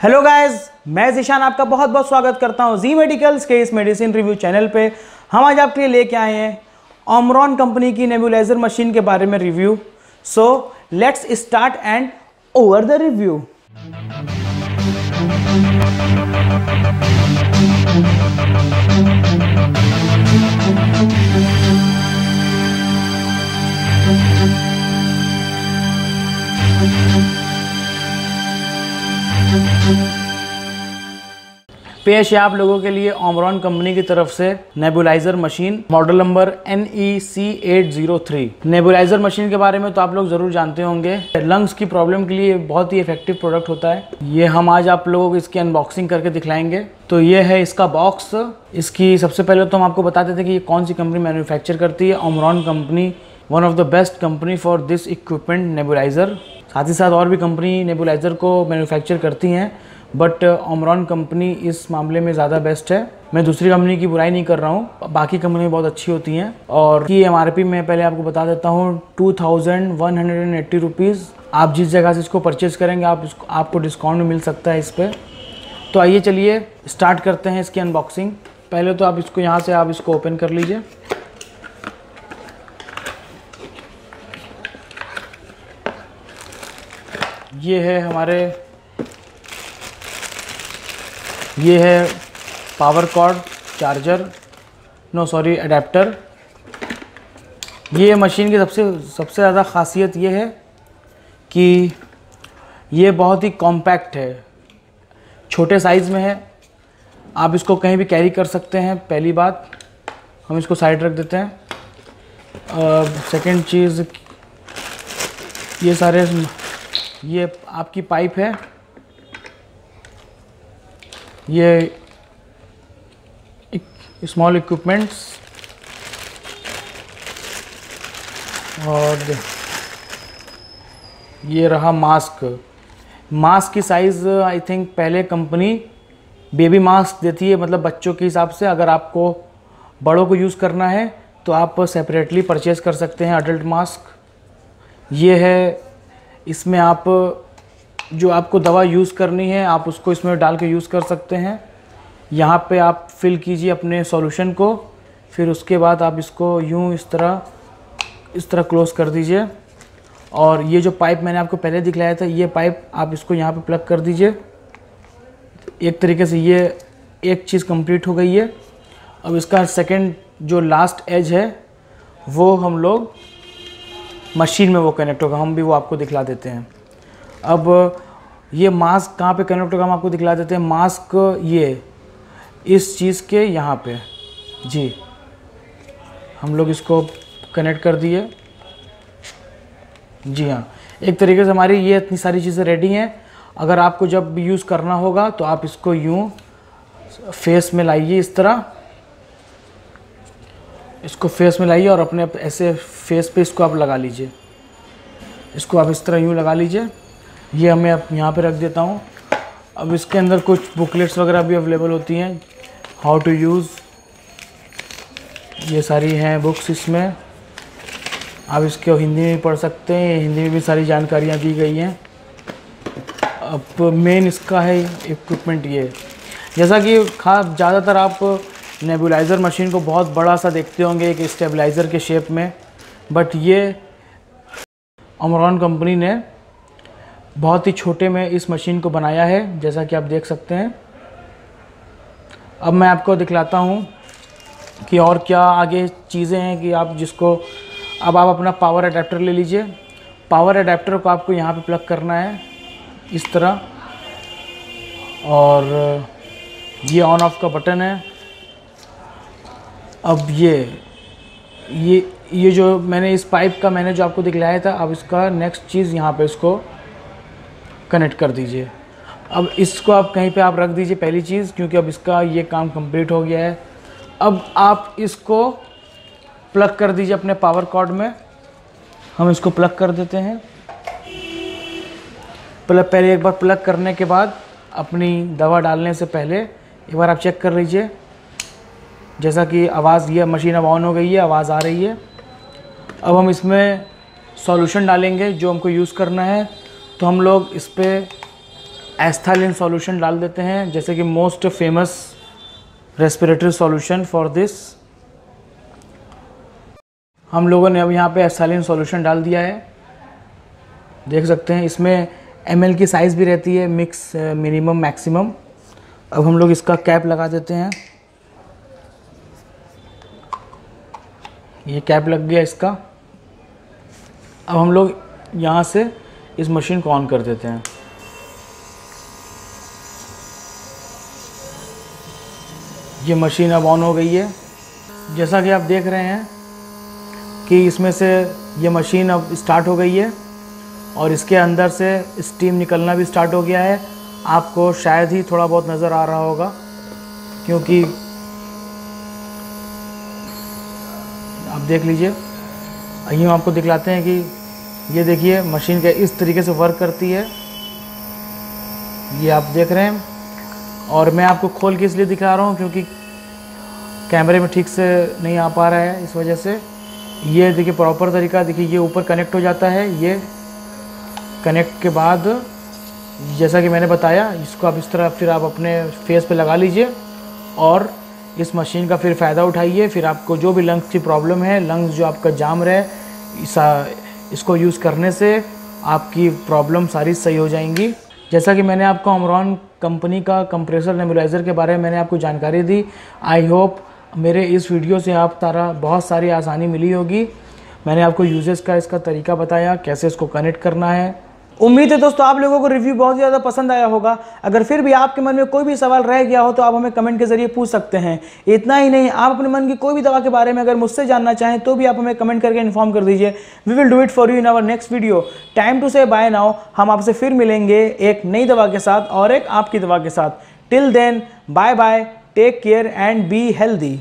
Hello guys मैं जिशान आपका बहुत बहुत स्वागत करता हूँ जी मेडिकल्स के इस मेडिसिन रिव्यू चैनल पे। हम आज आपके लिए लेके आए हैं ओमरॉन कंपनी की नेबुलाइजर मशीन के बारे में review so let's start and over the review पेश है आप लोगों के लिए ओमरॉन कंपनी की तरफ़ से nebulizer machine model number N E C eight zero three nebulizer machine के बारे में तो आप लोग ज़रूर जानते होंगे। लंग्स की प्रॉब्लम के लिए बहुत ही इफ़ेक्टिव प्रोडक्ट होता है। ये हम आज आप लोगों को इसकी अनबॉक्सिंग करके दिखलाएँगे। तो ये है इसका बॉक्स इसकी सबसे पहले तो हम आपको बताते थे कि ये कौन सी कंपनी मैन्युफैक्चर करती है। Omron company one of the best company for this equipment nebulizer साथ ही साथ और भी कंपनी नेबुलाइजर को मैन्युफैक्चर करती हैं। बट ओमरॉन कंपनी इस मामले में ज़्यादा बेस्ट है। मैं दूसरी कंपनी की बुराई नहीं कर रहा हूँ। बाकी कंपनी बहुत अच्छी होती हैं। और की एम आर पी मैं पहले आपको बता देता हूँ two thousand one hundred and eighty rupees आप जिस जगह से इसको परचेज़ करेंगे, आप इसको, आपको डिस्काउंट मिल सकता है इस पर तो आइए चलिए स्टार्ट करते हैं इसकी अनबॉक्सिंग पहले तो आप इसको यहाँ से आप इसको ओपन कर लीजिए। ये है हमारे ये है power cord, charger no sorry adapter ये मशीन की सबसे सबसे ज़्यादा ख़ासियत ये है कि ये बहुत ही कॉम्पैक्ट है। छोटे साइज़ में है। आप इसको कहीं भी कैरी कर सकते हैं, पहली बात। हम इसको साइड रख देते हैं। सेकंड चीज़, ये सारे, ये आपकी पाइप है। ये स्मॉल इक्विपमेंट्स और ये रहा मास्क मास्क की साइज़ आई थिंक पहले कंपनी बेबी मास्क देती है मतलब बच्चों के हिसाब से अगर आपको बड़ों को यूज़ करना है तो आप सेपरेटली परचेज़ कर सकते हैं अडल्ट मास्क ये है, इसमें आप जो आपको दवा यूज़ करनी है, आप उसको इसमें डाल के यूज़ कर सकते हैं। यहाँ पे आप फिल कीजिए अपने सॉल्यूशन को, फिर उसके बाद आप इसको यूँ इस तरह इस तरह क्लोज़ कर दीजिए। और ये जो पाइप मैंने आपको पहले दिखलाया था, ये पाइप आप इसको यहाँ पे प्लग कर दीजिए। एक तरीके से ये एक चीज़ कंप्लीट हो गई है। अब इसका सेकंड जो लास्ट एज है, वो हम लोग मशीन में वो कनेक्ट होगा, हम भी वो आपको दिखला देते हैं। अब ये मास्क कहाँ पे कनेक्ट होगा हम आपको दिखला देते हैं? मास्क ये, इस चीज़ के यहाँ पे। जी। हम लोग इसको कनेक्ट कर दिए। जी हाँ। एक तरीके से हमारी ये इतनी सारी चीज़ें रेडी हैं। अगर आपको जब यूज़ करना होगा तो आप इसको यूँ फेस में लाइए इस तरह। इसको फेस में लाइए और अपने ऐसे फेस पे इसको आप लगा लीजिए। इसको आप इस तरह यूँ लगा लीजिए। ये हमें अब यहाँ पे रख देता हूँ। अब इसके अंदर कुछ बुकलेट्स वगैरह भी अवेलेबल होती हैं। हाउ टू यूज़ ये सारी हैं बुक्स इसमें। आप इसको हिंदी में भी पढ़ सकते हैं। हिंदी में भी सारी जानकारियाँ दी गई हैं। अब मेन इसका है इक्विपमेंट ये। जैसा कि खा ज़्यादातर आप नेबुलाइज़र मशीन को बहुत बड़ा सा देखते होंगे एक स्टेबलाइज़र के शेप में। बट ये अमरान कंपनी ने बहुत ही छोटे में इस मशीन को बनाया है, जैसा कि आप देख सकते हैं। अब मैं आपको दिखलाता हूँ कि और क्या आगे चीज़ें हैं कि आप जिसको, अब आप अपना पावर अडेप्टर ले लीजिए। पावर अडेप्टर को आपको यहाँ पे प्लग करना है, इस तरह। और ये ऑन ऑफ़ का बटन है। अब ये ये ये जो मैंने इस पाइप का मैंने जो आपको दिखलाया था, अब इसका नेक्स्ट चीज़ यहाँ पे इसको कनेक्ट कर दीजिए। अब इसको आप कहीं पे आप रख दीजिए पहली चीज़, क्योंकि अब इसका ये काम कंप्लीट हो गया है। अब आप इसको प्लग कर दीजिए अपने पावर कॉर्ड में। हम इसको प्लग कर देते हैं। प्लग पहले एक बार प्लग करने के बाद अपनी दवा डालने से पहले एक बार आप चेक कर लीजिए। जैसा कि आवाज़, ये मशीन अब ऑन हो गई है, आवाज़ आ रही है। अब हम इसमें सॉल्यूशन डालेंगे जो हमको यूज़ करना है। तो हम लोग इस पर एस्थालिन सॉल्यूशन डाल देते हैं, जैसे कि most famous respiratory solution for this हम लोगों ने अब यहाँ पे एस्थालिन सॉल्यूशन डाल दिया है। देख सकते हैं, इसमें एमएल की साइज़ भी रहती है मिक्स मिनिमम मैक्सिमम अब हम लोग इसका कैप लगा देते हैं। ये कैप लग गया इसका। अब हम लोग यहाँ से इस मशीन को ऑन कर देते हैं। ये मशीन अब ऑन हो गई है। जैसा कि आप देख रहे हैं कि इसमें से ये मशीन अब स्टार्ट हो गई है और इसके अंदर से स्टीम निकलना भी स्टार्ट हो गया है। आपको शायद ही थोड़ा बहुत नज़र आ रहा होगा, क्योंकि आप देख लीजिए। हम आपको दिखलाते हैं कि ये देखिए मशीन के इस तरीके से वर्क करती है। ये आप देख रहे हैं। और मैं आपको खोल के इसलिए दिखा रहा हूँ क्योंकि कैमरे में ठीक से नहीं आ पा रहा है इस वजह से। ये देखिए प्रॉपर तरीका, देखिए ये ऊपर कनेक्ट हो जाता है। ये कनेक्ट के बाद, जैसा कि मैंने बताया, इसको आप इस तरह फिर आप अपने फेस पे लगा लीजिए और इस मशीन का फिर फ़ायदा उठाइए। फिर आपको जो भी लंग्स की प्रॉब्लम है लंग्स जो आपका जाम रहे इसको यूज़ करने से आपकी प्रॉब्लम सारी सही हो जाएँगी। जैसा कि मैंने आपको अमरॉन कंपनी का कंप्रेसर नेबुलाइज़र के बारे में मैंने आपको जानकारी दी। आई होप मेरे इस वीडियो से आप तारा बहुत सारी आसानी मिली होगी। मैंने आपको यूजेस का इसका तरीका बताया, कैसे इसको कनेक्ट करना है। उम्मीद है दोस्तों आप लोगों को रिव्यू बहुत ज़्यादा पसंद आया होगा। अगर फिर भी आपके मन में कोई भी सवाल रह गया हो तो आप हमें कमेंट के ज़रिए पूछ सकते हैं। इतना ही नहीं, आप अपने मन की कोई भी दवा के बारे में अगर मुझसे जानना चाहें तो भी आप हमें कमेंट करके इन्फॉर्म कर दीजिए। We will do it for you in our next video time to say bye now हम आपसे फिर मिलेंगे एक नई दवा के साथ और एक आपकी दवा के साथ। Till then bye bye take care and be healthy